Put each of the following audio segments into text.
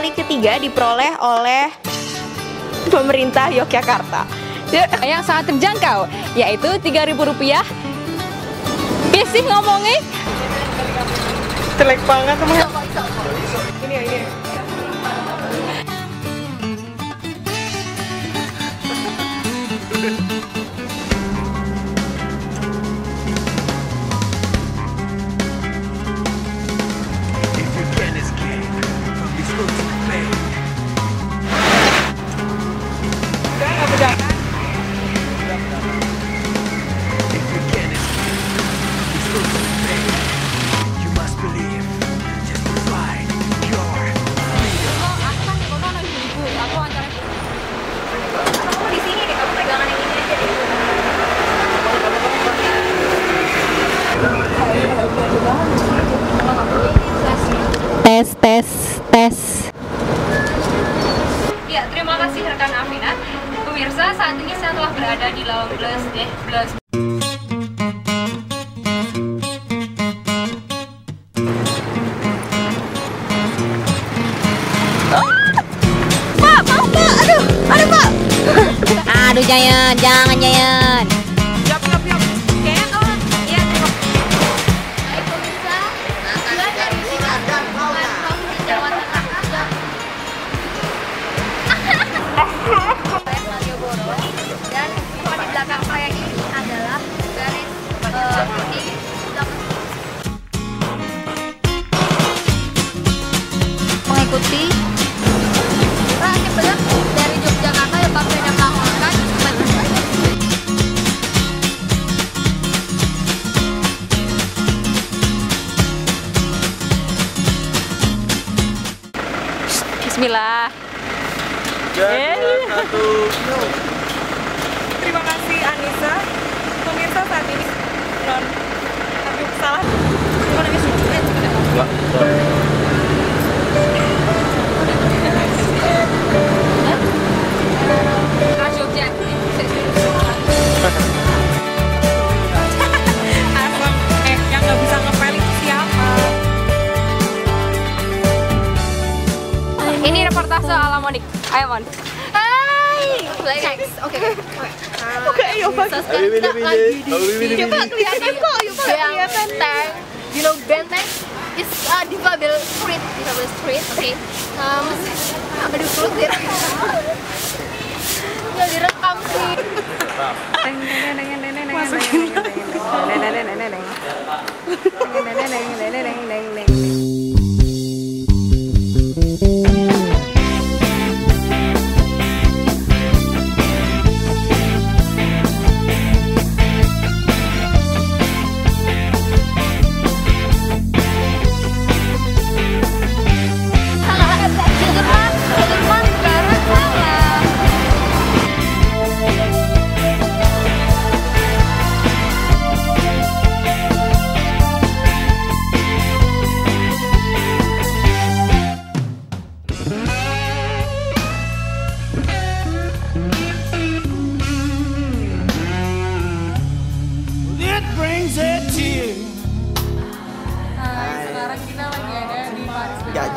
kali ketiga diperoleh oleh pemerintah Yogyakarta. Yang sangat terjangkau yaitu Rp3.000. Bisih ngomongnya. Jelek banget teman. Ini ya, ini. Tes tes tes. Ya, terima kasih rekan Amina. Pemirsa, saat ini saya telah berada di Lawang Blas deh, Blas Aduh Jayan, jangan Jayan. Mengikuti. Dari Yogyakarta Beda melakukan Bismillah. Terima kasih Anissa. Pemirsa saat ini non aduh salah. Eh, Monik. Ayo Mon. Hai. Guys, oke. Oke, ayo bagus. Kita lagi di Coba kelihatan kok, ayo Pak, kelihatan. Benteng. You know Benteng is uh, Difabel Street, Difabel Street. Oke. Um, apa di perut ya? Nggak direkam sih. Salah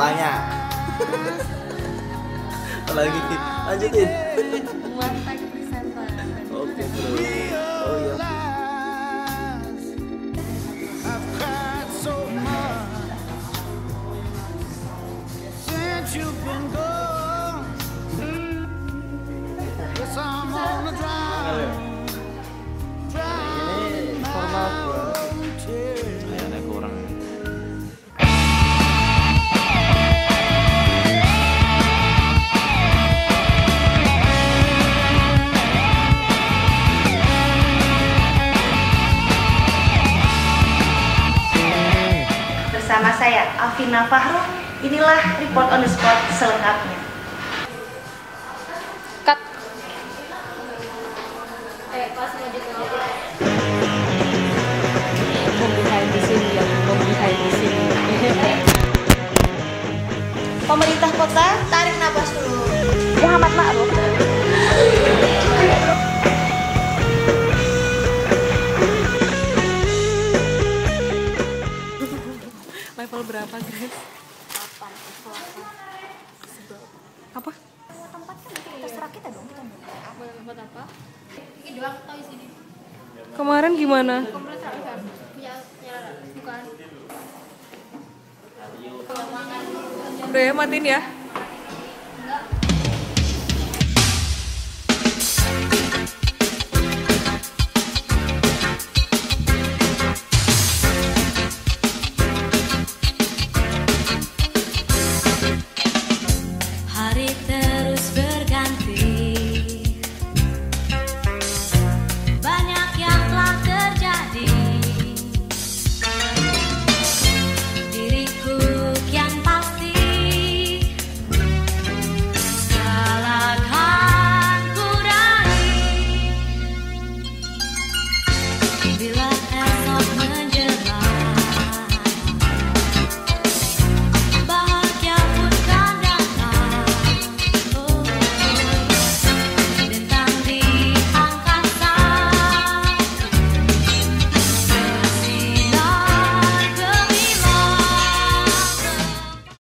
Paris. Gak banyak. Lagi lanjutin. Alvina Fahru, inilah Report on the Spot selengkapnya. Cut. di sini di sini. Pemerintah kota, tarik napas dulu. Muhammad Ma'ruf. berapa guys? 8 8 apa? Semua tempat kan kita dong kita tempat apa? Ini doang sini kemarin gimana? Kan? Udah ya matiin ya.